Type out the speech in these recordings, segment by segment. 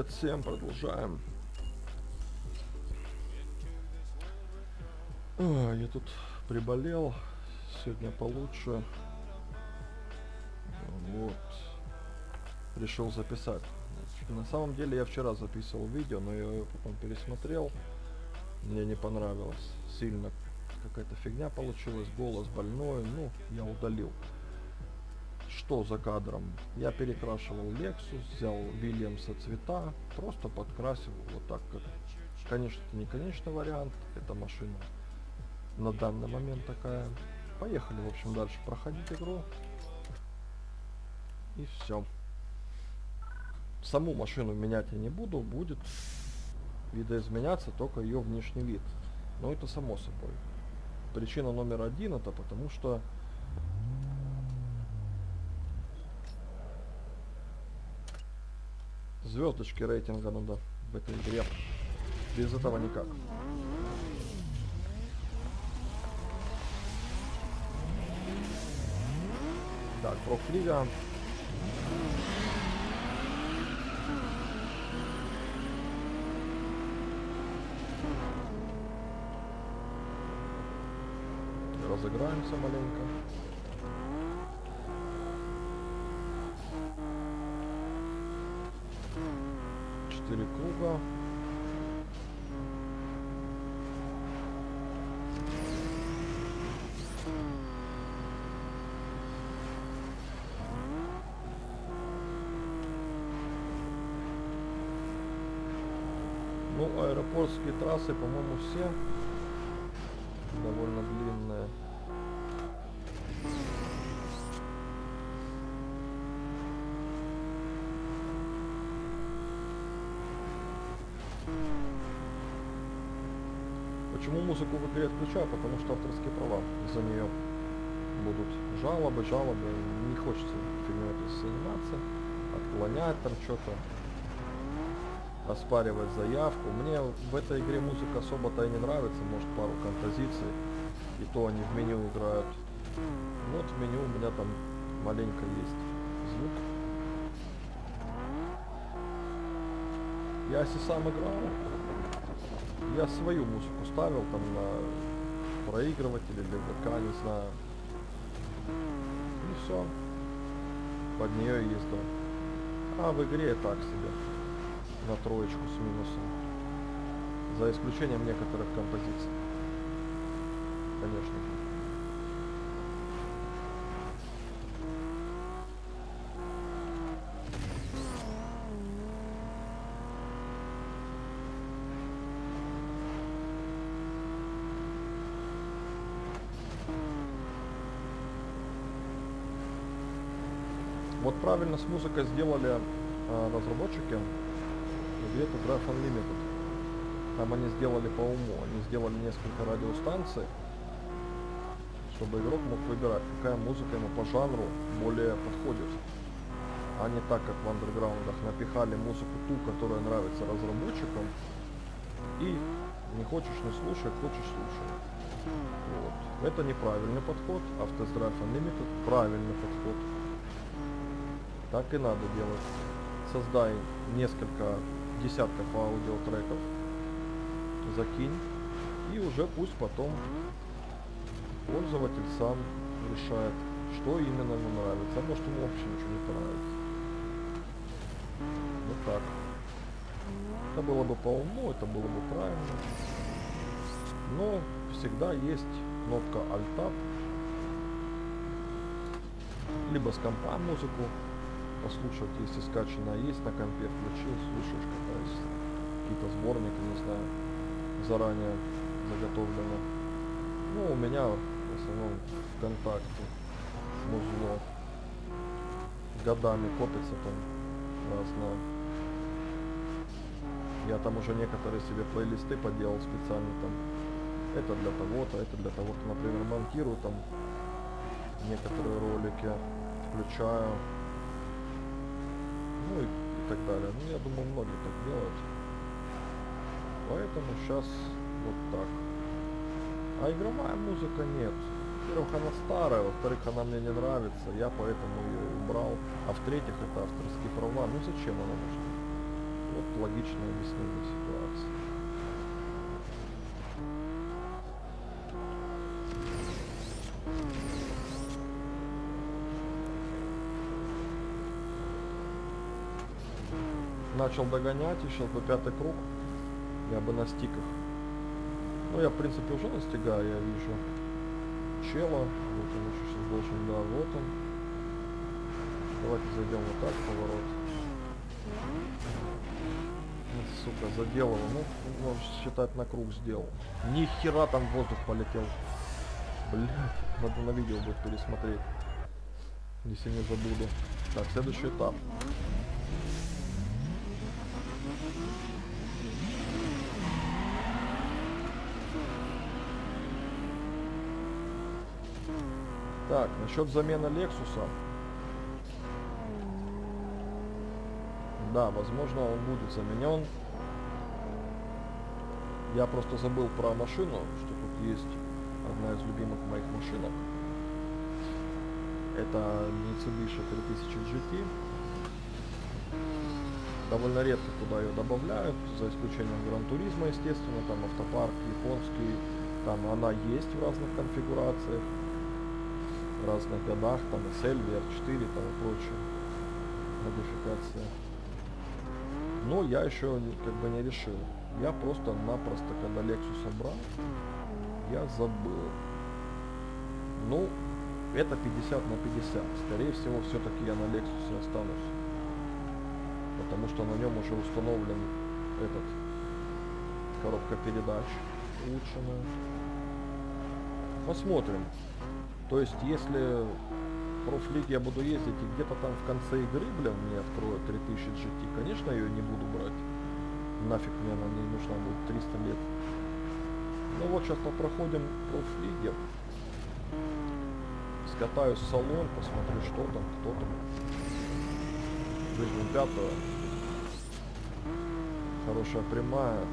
Привет всем, продолжаем. А, я тут приболел, сегодня получше. Вот. Решил записать. На самом деле я вчера записывал видео, но я его потом пересмотрел. Мне не понравилось. Сильно какая-то фигня получилась, голос больной, ну, я удалил. Что за кадром? Я перекрашивал Lexus, взял Williams цвета, просто подкрасил вот так как. Конечно, это не конечный вариант, это машина на данный момент такая. Поехали, в общем, дальше проходить игру. И все. Саму машину менять я не буду, будет видоизменяться только ее внешний вид. Но это само собой. Причина номер один это потому что звездочки рейтинга надо в этой игре. Без этого никак. Так, профлига. Разыграемся маленько. Круга. Ну, аэропортские трассы, по-моему, все музыку в игре отключаю? Потому что авторские права за нее будут жалобы, жалобы. Не хочется фигней этой заниматься, отклонять там что-то, оспаривать заявку. Мне в этой игре музыка особо-то и не нравится, может пару композиций, и то они в меню играют. Вот в меню у меня там маленько есть звук. Я если сам играл, я свою музыку ставил там на проигрыватель или ВК, не знаю. И все. Под нее ездил. А в игре так себе. На троечку с минусом. За исключением некоторых композиций. Конечно же. Вот правильно с музыкой сделали а, разработчики где-то Drive Unlimited. Там они сделали по уму, они сделали несколько радиостанций, чтобы игрок мог выбирать, какая музыка ему по жанру более подходит. А не так, как в андерграундах напихали музыку ту, которая нравится разработчикам, и не хочешь не слушай, хочешь слушай. Вот. Это неправильный подход, а в Test Drive Unlimited правильный подход. Так и надо делать. Создай несколько десятков аудиотреков, закинь, и уже пусть потом пользователь сам решает, что именно ему нравится. А может ему вообще ничего не понравится. Вот так. Это было бы по уму, это было бы правильно. Но всегда есть кнопка Alt-Tab. Либо с компа музыку послушать, если скачанная есть на компе, включил, слушаешь. Какие-то сборники, не знаю, заранее заготовлены. Ну, у меня в основном ВКонтакте музло годами копится там разное. Я там уже некоторые себе плейлисты поделал специально там. Это для того-то, это для того-то, например, монтирую там некоторые ролики, включаю ну и, и так далее. Ну, я думаю, многие так делают. Поэтому сейчас вот так. А игровая музыка нет. во-первых, она старая, во-вторых, она мне не нравится, я поэтому ее убрал. А в-третьих, это авторские права. Ну зачем она нужна? Вот логичное объяснение ситуации. Начал догонять, и сейчас бы пятый круг. Я бы на стиках. Ну, я, в принципе, уже настигаю, я вижу чела. Вот он еще сейчас должен, да, вот он. Давайте зайдем вот так, поворот. Ну, сука, заделал. Ну, можно считать, на круг сделал. Ни хера там воздух полетел. Блядь, надо на видео будет пересмотреть. Если не забуду. Так, следующий этап. Так, насчет замены Лексуса. Да, возможно, он будет заменен. Я просто забыл про машину, что тут есть одна из любимых моих машинок. Это Mitsubishi 3000 GT. Довольно редко туда ее добавляют, за исключением Гран Туризма, естественно, там автопарк японский, там она есть в разных конфигурациях разных годах, там SL, VR4 там и прочее модификация. Но я еще как бы не решил. Я просто-напросто, когда Lexus брал, я забыл. Ну, это 50 на 50. Скорее всего, все-таки я на Lexus останусь. Потому что на нем уже установлен этот коробка передач улучшенная. Посмотрим. То есть, если в профлиге я буду ездить и где-то там в конце игры, бля, мне откроют 3000 GT, конечно, я ее не буду брать. Нафиг мне она не нужна будет 300 лет. Ну вот сейчас мы проходим профлиге. Скатаюсь салон, посмотрю, что там, кто там. Выжмем пятую. Хорошая прямая.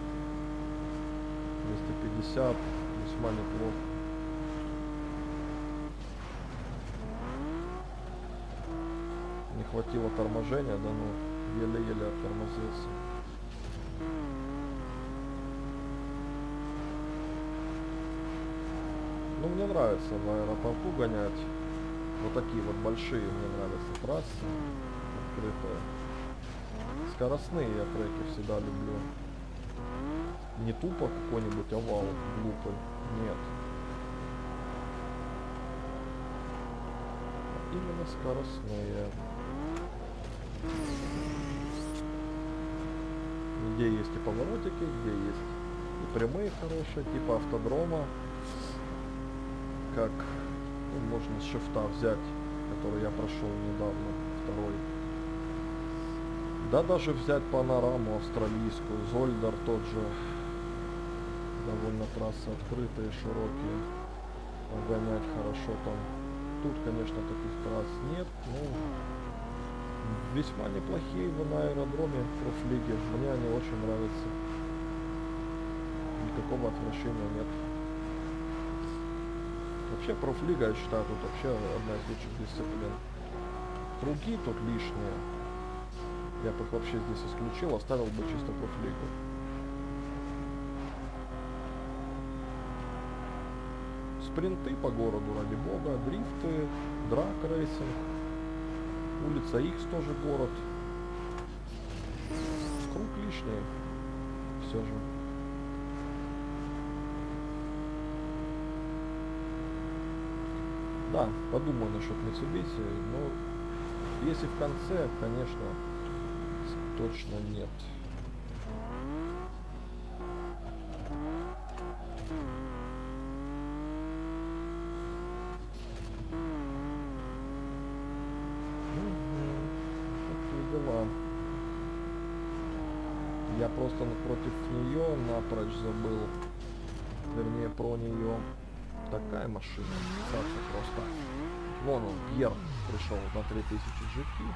250. Весьма неплохо. Не хватило торможения, да ну, еле-еле оттормозился. Ну, мне нравится в аэропорту гонять. Вот такие вот большие мне нравятся трассы. Открытые. Скоростные я треки всегда люблю. Не тупо какой-нибудь овал глупый. Нет. Именно скоростные. Где есть и поворотики, где есть и прямые хорошие, типа автодрома как ну, можно с шифта взять, который я прошел недавно, второй. Да даже взять панораму австралийскую, Зольдер тот же, довольно трассы открытые, широкие, гонять хорошо там. Тут, конечно, таких трасс нет, но весьма неплохие на аэродроме профлиги, мне они очень нравятся. Никакого отвращения нет. Вообще профлига, я считаю, тут вообще одна из лучших дисциплин. Круги тут лишние. Я бы их вообще здесь исключил, оставил бы чисто профлигу. Спринты по городу, ради бога, дрифты, drag racing, улица X тоже город. Круг лишний, все же. Да, подумаю насчет Mitsubishi, но если в конце, конечно, точно нет. Такие дела. Я просто против нее напрочь забыл. Вернее, про нее. Такая машина. Цаца просто. Вон он, Пьер пришел на 3000 GT.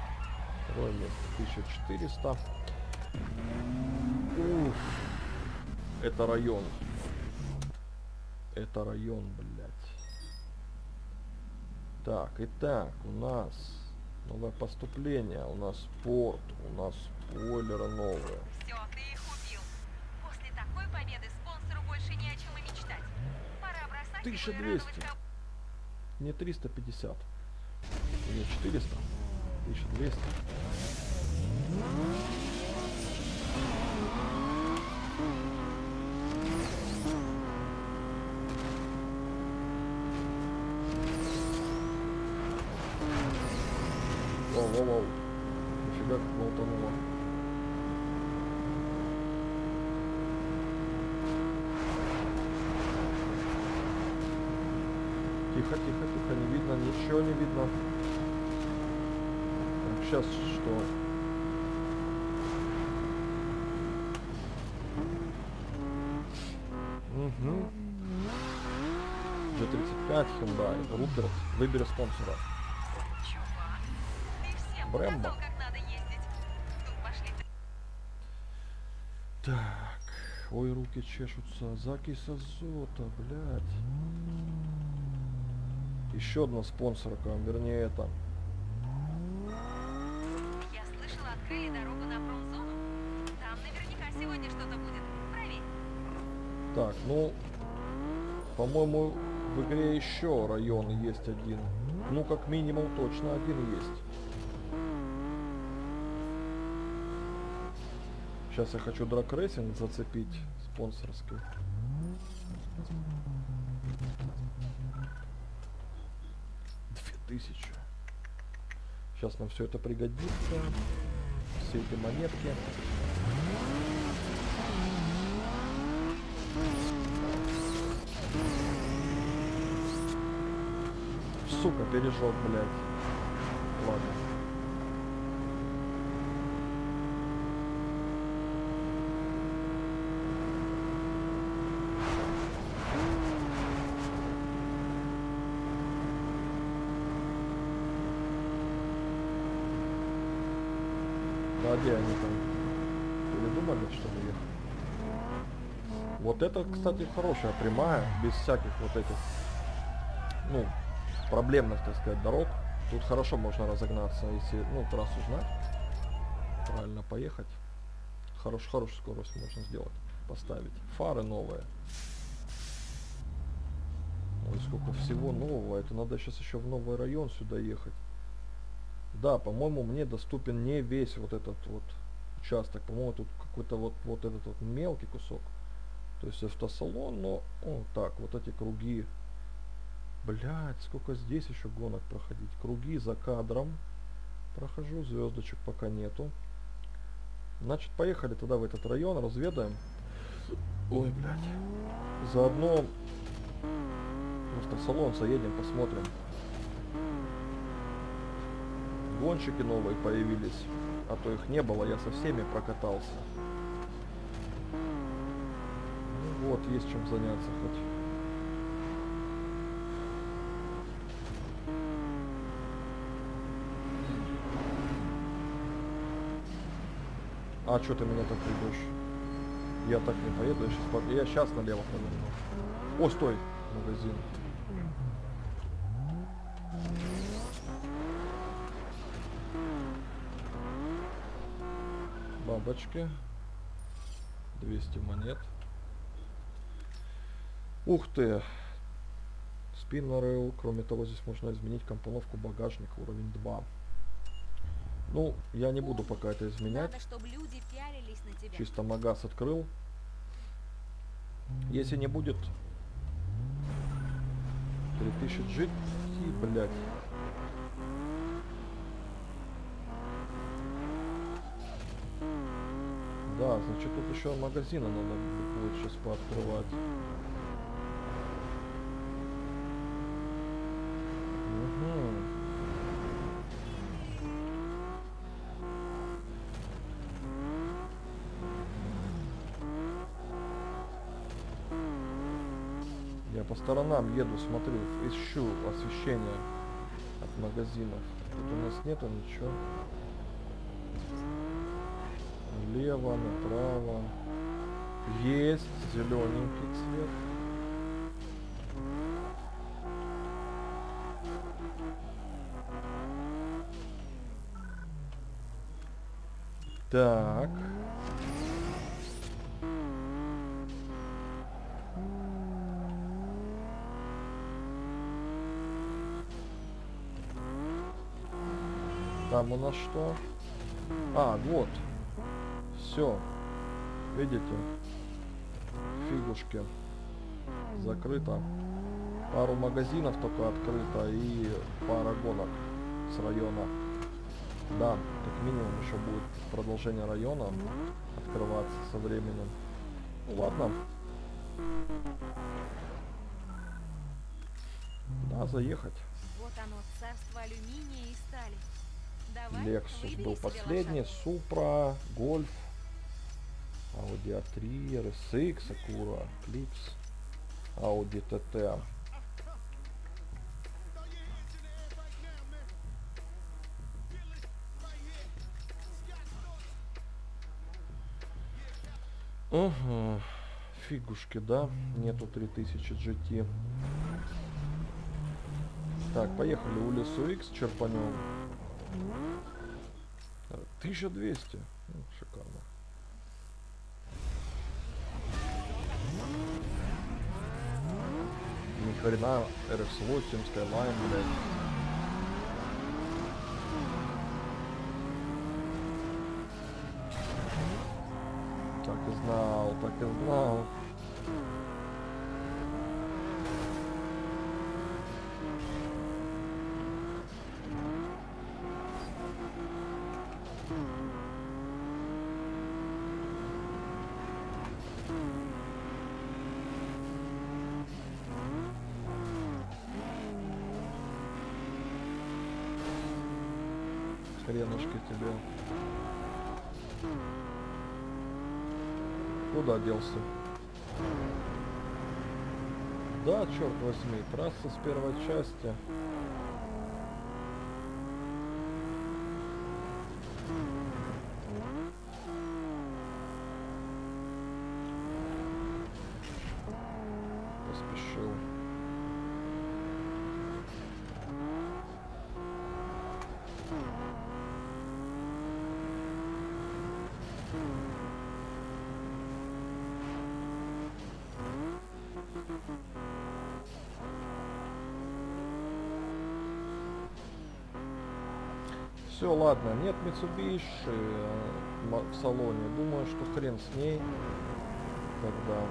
Второе место 1400. Уф. Это район. Это район, блядь. Так, итак, у нас новое поступление, у нас порт, у нас спойлеры новые. Все, 1200. радовать кого- Не 350. Или 400. 1200. Воу, воу, воу. Нифига как болтануло. Тихо, тихо, тихо, не видно, ничего не видно. Так, сейчас что? Угу. G35 Hyundai, Руберт, выбери спонсора. Брэмбо. пошли Так, ой, руки чешутся, закись азота, блядь. Еще одна спонсорка, вернее это. Я открыли дорогу на промзону. Там наверняка сегодня что-то будет. Проверь. Так, ну, по-моему, в игре еще район есть один. Ну, как минимум, точно один есть. Сейчас я хочу драг-рейсинг зацепить спонсорский. Две тысячи. Сейчас нам все это пригодится. Все эти монетки. Сука, пережег, блядь. Ладно. Где они там? Передумали, что ли, ехать? Вот это, кстати, хорошая прямая, без всяких вот этих, ну, проблемных, так сказать, дорог. Тут хорошо можно разогнаться, если, ну, трассу знать. Правильно поехать. Хорош, хорошую скорость можно сделать, поставить. Фары новые. Ой, сколько всего нового. Это надо сейчас еще в новый район сюда ехать. Да, по-моему, мне доступен не весь вот этот вот участок. По-моему, тут какой-то вот, вот этот вот мелкий кусок. То есть автосалон, но... О, так, вот эти круги. Блять, сколько здесь еще гонок проходить. Круги за кадром. Прохожу, звездочек пока нету. Значит, поехали тогда в этот район, разведаем. Ой, блядь. Заодно в автосалон заедем, посмотрим. Гонщики новые появились. А то их не было, я со всеми прокатался. Ну вот, есть чем заняться хоть. А что ты меня так ведешь? Я так не поеду, я сейчас, я сейчас налево поверну. О, стой, магазин. Бабочки. 200 монет. Ух ты! Спиннеры. Кроме того, здесь можно изменить компоновку багажника уровень 2. Ну, я не буду пока это изменять. Надо. Чисто магаз открыл. Если не будет 3000 GT, блядь. Да, значит тут еще магазины надо будет сейчас пооткрывать. Я по сторонам еду, смотрю, ищу освещение от магазинов. Тут у нас нету ничего налево, направо. Есть зелененький цвет. Так. Там у нас что? А, вот. Все. Видите? Фигушки. Закрыто. Пару магазинов только открыто и пара гонок с района. Да, как минимум еще будет продолжение района открываться со временем. Ну ладно. Да, заехать. Вот оно, царство алюминия и стали. Давай, Lexus выбери был последний. Supra, Golf, Audi A3, RSX, Acura, Eclipse, Audi TT. Ага, фигушки, да? Нету 3000 GT. Так, поехали улицу X черпанем. 1200. Ну, шикарно. Хрена RX-8, Skyline, блядь. Так и знал, так и знал. Тебе. Куда делся? Да, черт возьми, трасса с первой части. Ладно, нет Mitsubishi э, в салоне. Думаю, что хрен с ней. Тогда.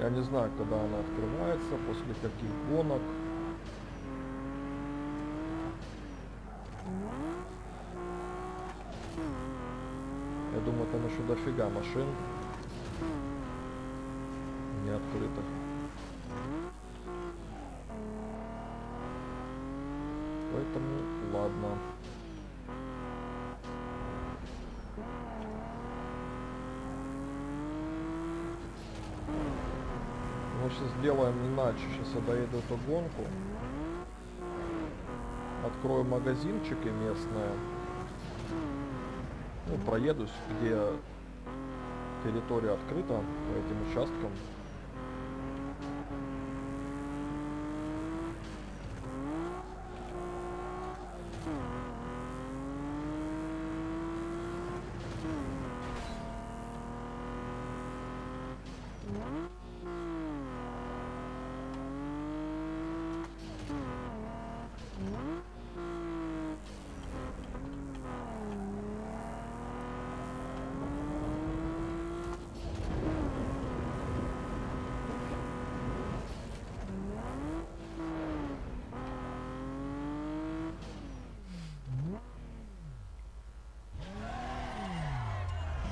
Я не знаю, когда она открывается, после каких гонок. Я думаю, там еще дофига машин не открытых. Поэтому ладно. Мы сейчас сделаем иначе. Сейчас я доеду эту гонку. Открою магазинчики местные. Ну, проедусь, где территория открыта по этим участкам.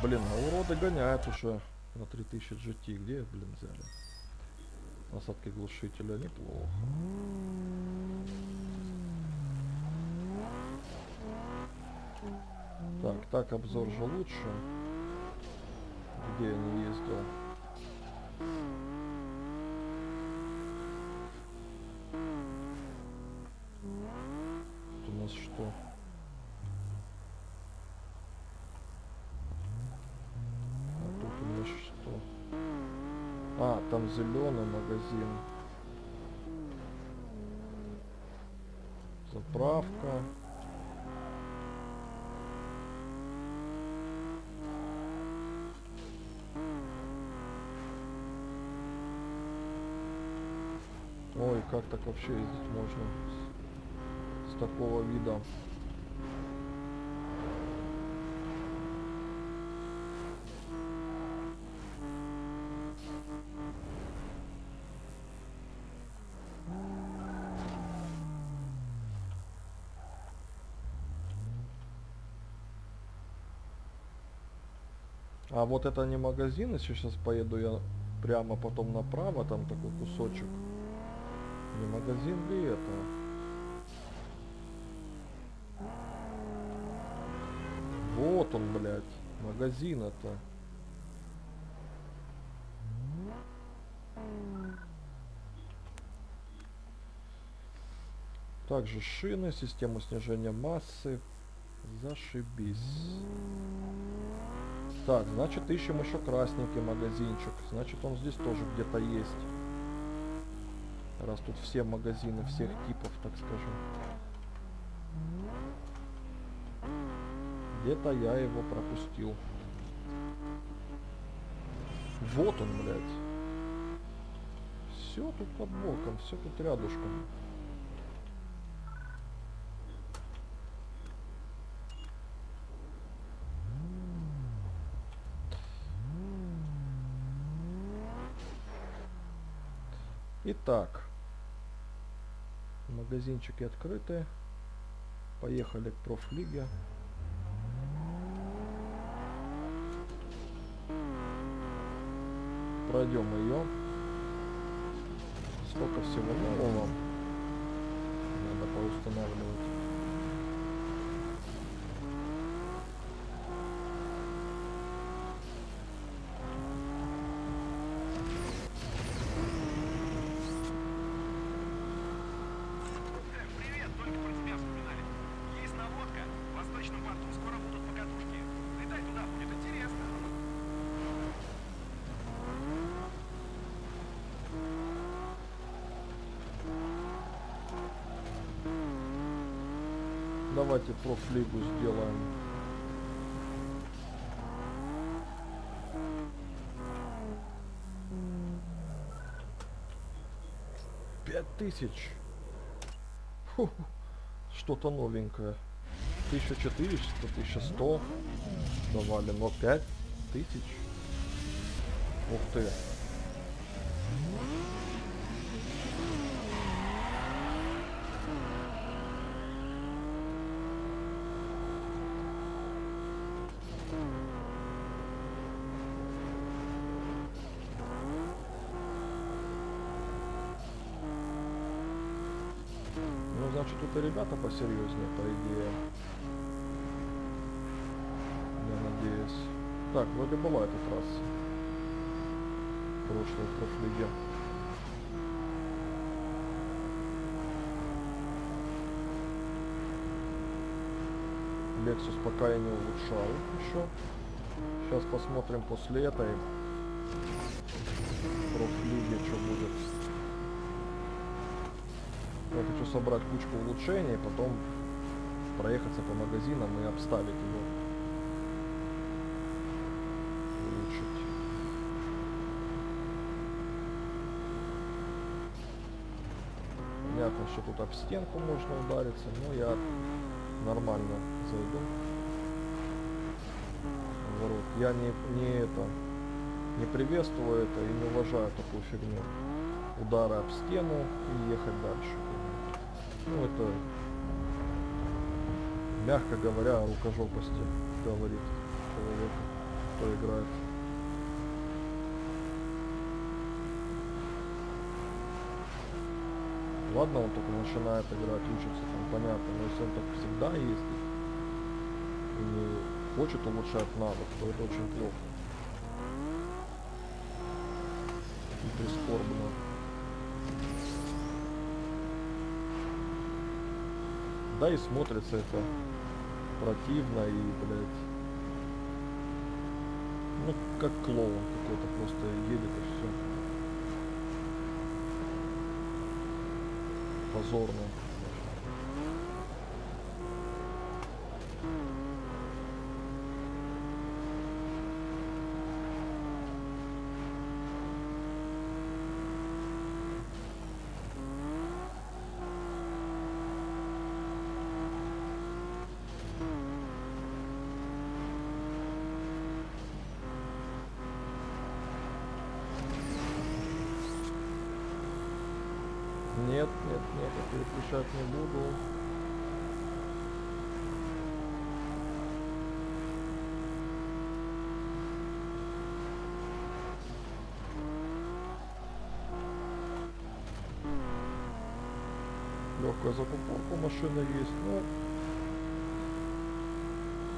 Блин, а уроды гоняют уже на 3000 GT. Где, блин, взяли? Насадки глушителя неплохо. Так, так обзор же лучше. Где я не ездил. Зеленый магазин. Заправка. Ой, как так вообще ездить можно с, с такого вида? А вот это не магазин, если сейчас поеду я прямо потом направо, там такой кусочек. Не магазин ли это? Вот он, блядь, магазин это. Также шины, система снижения массы. Зашибись. Так, значит ищем еще красненький магазинчик. Значит он здесь тоже где-то есть. Раз тут все магазины всех типов, так скажем. Где-то я его пропустил. Вот он, блядь. Все тут под боком, все тут рядышком. Итак, магазинчики открыты. Поехали к профлиге. Пройдем ее. Сколько всего нового. Надо поустанавливать. Э, Привет, только про тебя вспоминали. Есть наводка. В Восточном порту скоро будут покатушки. Летай туда, будет интересно. Давайте профлигу сделаем. Пять тысяч. Что-то новенькое. 1400, 1100 давали, но 5 тысяч. Ух ты. Ну, значит, тут ребята посерьезнее, по идее. Я надеюсь. Так, вроде была эта трасса. Прошлой, в прошлой Lexus пока я не улучшал еще. Сейчас посмотрим после этой профлиги, что будет. Я хочу собрать кучку улучшений, потом проехаться по магазинам и обставить его. Улучшить. Понятно, что тут об стенку можно удариться, но я нормально зайду. Ворот. Я не, не это не приветствую это и не уважаю такую фигню. Удары об стену и ехать дальше. Ну это, мягко говоря, о рукожопости говорит человек, кто играет. Ладно, он только начинает играть, учится, там понятно, но если он так всегда ездит и хочет улучшать навык, то это очень плохо. И прискорбно. да, и смотрится это противно и, блять, ну, как клоун какой-то просто едет и все. Позорно. Легкая закупорка машины есть, но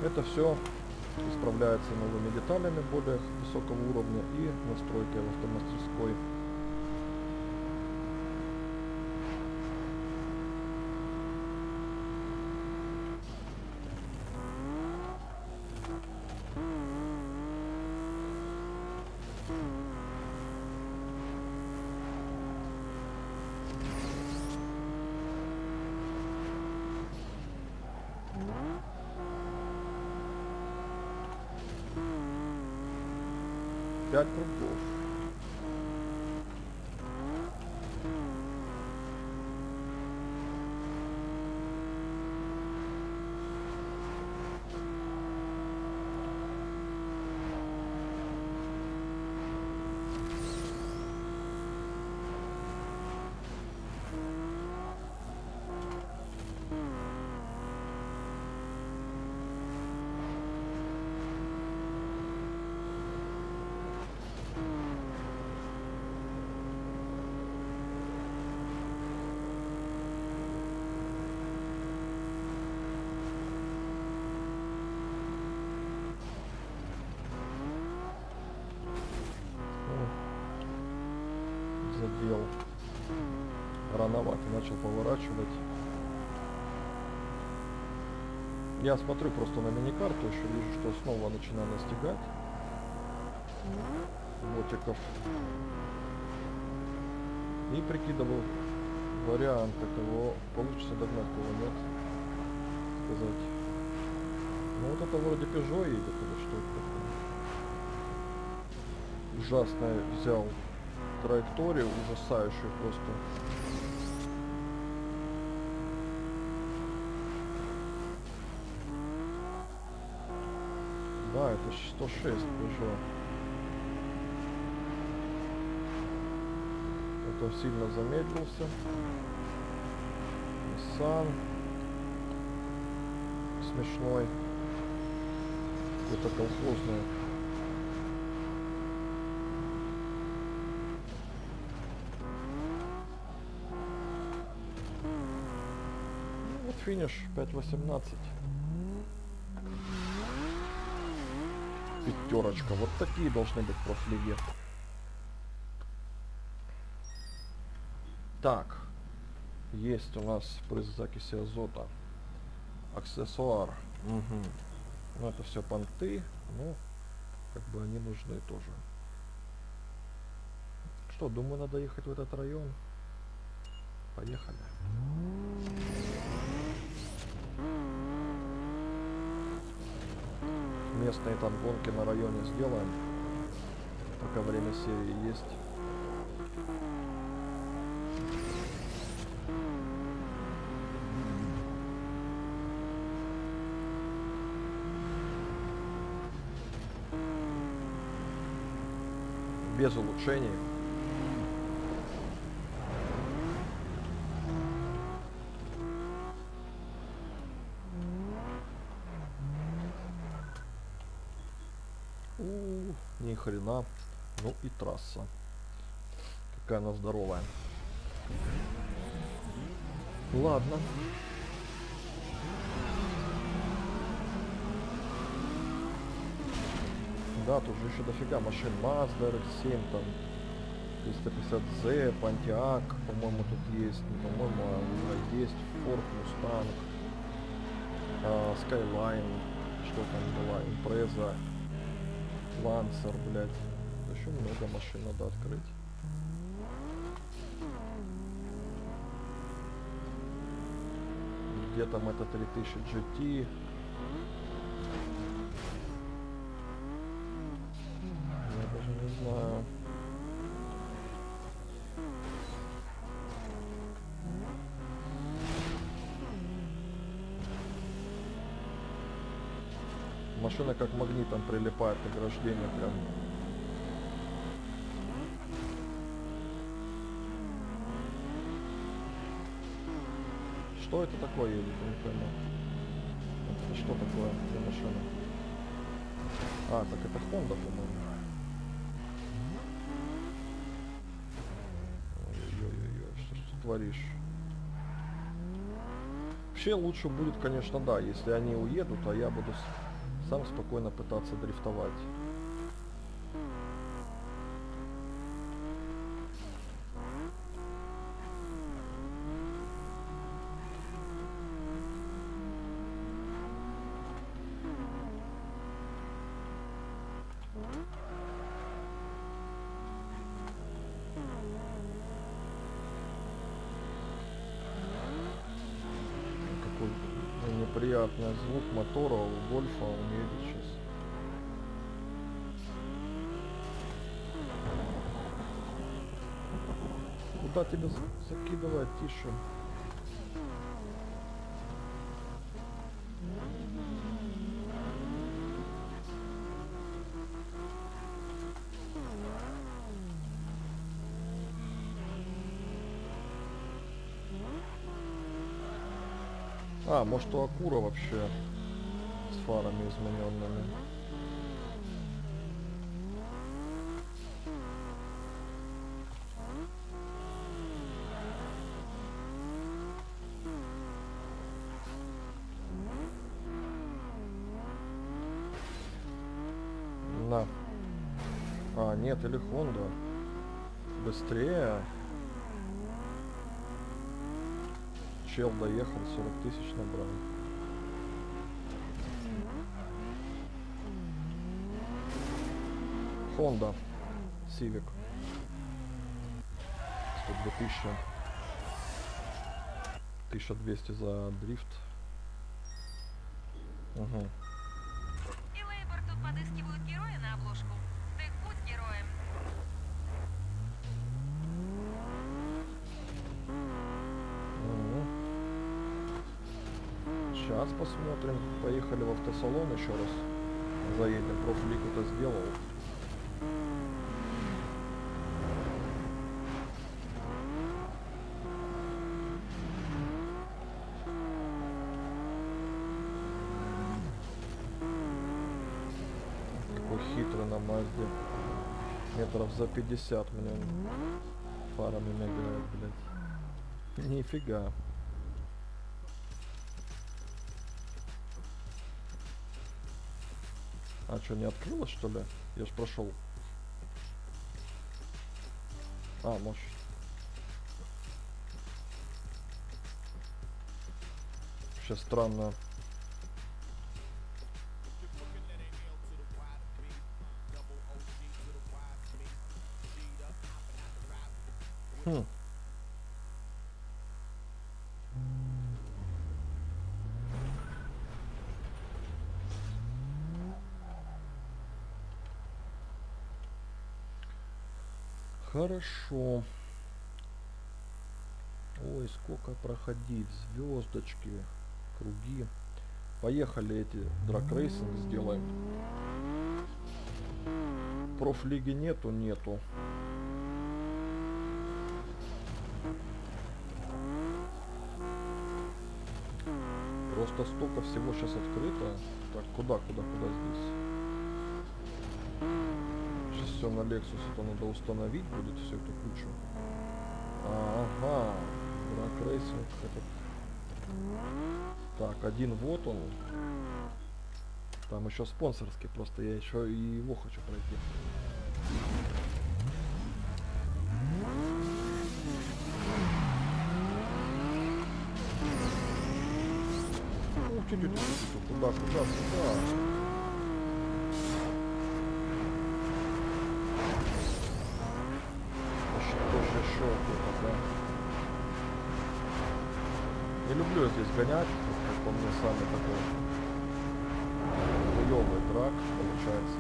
это все исправляется новыми деталями более высокого уровня и настройкой в автомастерской. Пять кругов. О, Задел. Рановато начал поворачивать. Я смотрю просто на миникарту, еще вижу, что снова начинаю настигать ботиков. И прикидываю варианты, кого получится догнать, кого нет. Сказать. Ну вот это вроде Peugeot едет или что это такое? ужасно взял траекторию, ужасающую просто. 106 Peugeot. Это сильно замедлился. Nissan. Смешной. Какой-то колхозный. Ну, Вот финиш 5.18. Пятерочка. Вот такие должны быть профлиги. Так. Есть у нас призы закиси азота. Аксессуар. Мгм. Ну это все понты. Ну, как бы они нужны тоже. Что, думаю, надо ехать в этот район. Поехали. Местные там на районе сделаем. Пока время серии есть. Без улучшений. У, ни хрена. Ну и трасса. Какая она здоровая. Ладно. Да, тут же еще дофига машин. Mazda RX-7 там. 350Z, Pontiac, по-моему, тут есть. Не по-моему, а есть. Ford Mustang. а, Skyline. Что там была? Impreza. Лансер, блядь. Еще много машин надо открыть. Где там это 3000 GT? Машина как магнитом прилипает к ограждению прям. Что это такое едет, я не пойму. Это что такое за машина? А, так это Honda, по-моему. Ой-ой-ой, что ж ты творишь? Вообще лучше будет, конечно, да, если они уедут, а я буду сам спокойно пытаться дрифтовать. Какой неприятный звук мотора у Гольфа, он едет сейчас. Куда тебя за- закидывать, тише? А, может у Акура вообще с фарами измененными. Или Honda. Быстрее. Чел доехал, 40 тысяч набрал. Honda Civic. 102 тысячи. 1200 за дрифт. Угу. И Лейбор тут подыскивают героя на обложку. Так будь героем. Сейчас посмотрим. Поехали в автосалон еще раз. Заедем. Профлик это сделал. Какой хитрый на Мазде. Метров за 50 мне фарами мигает, блядь. Нифига. А что, не открылось что ли? Я ж прошел. А, может. Сейчас странно. Хм. Хорошо. Ой, сколько проходить. Звездочки, круги. Поехали эти дракрейсинг сделаем. Профлиги нету, нету. Просто столько всего сейчас открыто. Так, куда, куда, куда здесь? Все на Lexus это надо установить будет, всю эту кучу. Ага, драг-рейсинг этот. Так, один вот он. Там еще спонсорский, просто я еще и его хочу пройти. Тю, Куда, куда, куда? Что ж еще тут, да? Не люблю люблю здесь гонять, как по мне самый такой хуёвый драк получается.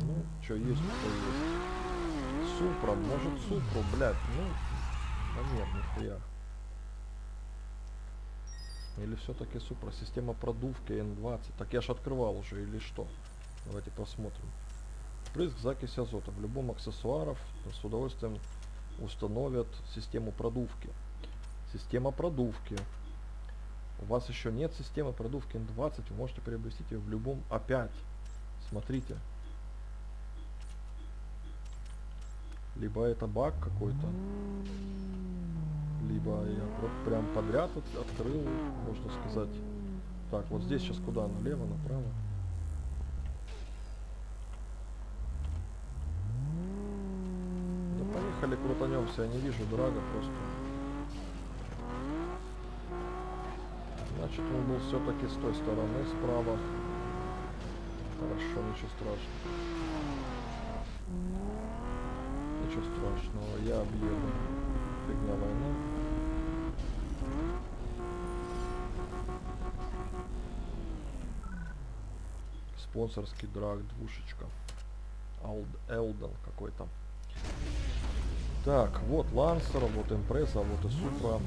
Ну, что есть, то есть. Супра, может Супру, блядь, ну, да нет, нихуя. Или все-таки Супра, система продувки N20. Так я ж открывал уже, или что? Давайте посмотрим. Прыск закись азота. В любом аксессуаров с удовольствием установят систему продувки. Система продувки. У вас еще нет системы продувки N20, вы можете приобрести ее в любом опять. Смотрите. Либо это баг какой-то, либо я прям подряд от- открыл, можно сказать. Так, вот здесь сейчас куда? Налево, направо? Да поехали, крутанемся, я не вижу драга просто. Значит, он был все-таки с той стороны, справа. Хорошо, ничего страшного. Ничего страшного, я объеду. Фигня война. Спонсорский драк, двушечка. Элден какой-то. Так, вот Лансер, вот Импресса, вот и Супра.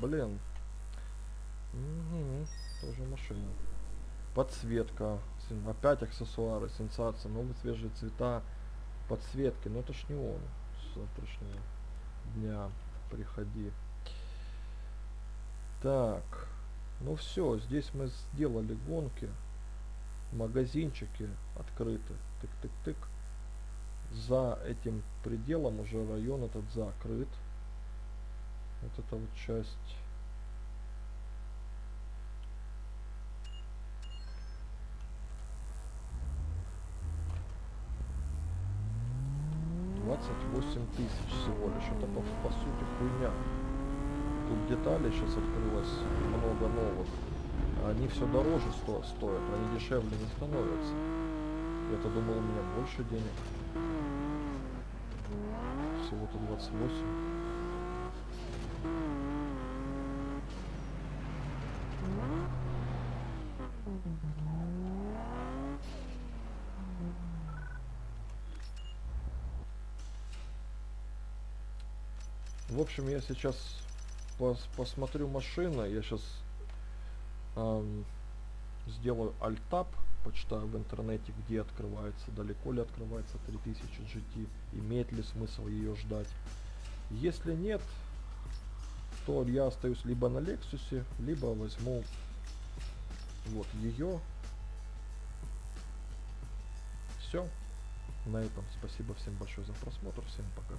Блин. Мгм, тоже машина. Подсветка. Опять аксессуары, сенсация, новые свежие цвета, подсветки. Но это ж не он. С завтрашнего дня приходи. Так, ну все, здесь мы сделали гонки. Магазинчики открыты. Тык-тык-тык. За этим пределом уже район этот закрыт. Вот эта вот часть. Двадцать восемь тысяч всего лишь. Это по, по сути хуйня. Тут деталей сейчас открылось много новых. Они все дороже сто, стоят, они дешевле не становятся. Я-то думал, у меня больше денег. Всего-то 28. Общем, я сейчас пос- посмотрю машины. Я сейчас сделаю альтап, почитаю в интернете, где открывается, далеко ли открывается 3000 GT, имеет ли смысл ее ждать. Если нет, то я остаюсь либо на Лексусе, либо возьму вот ее. Все. На этом спасибо всем большое за просмотр. Всем пока.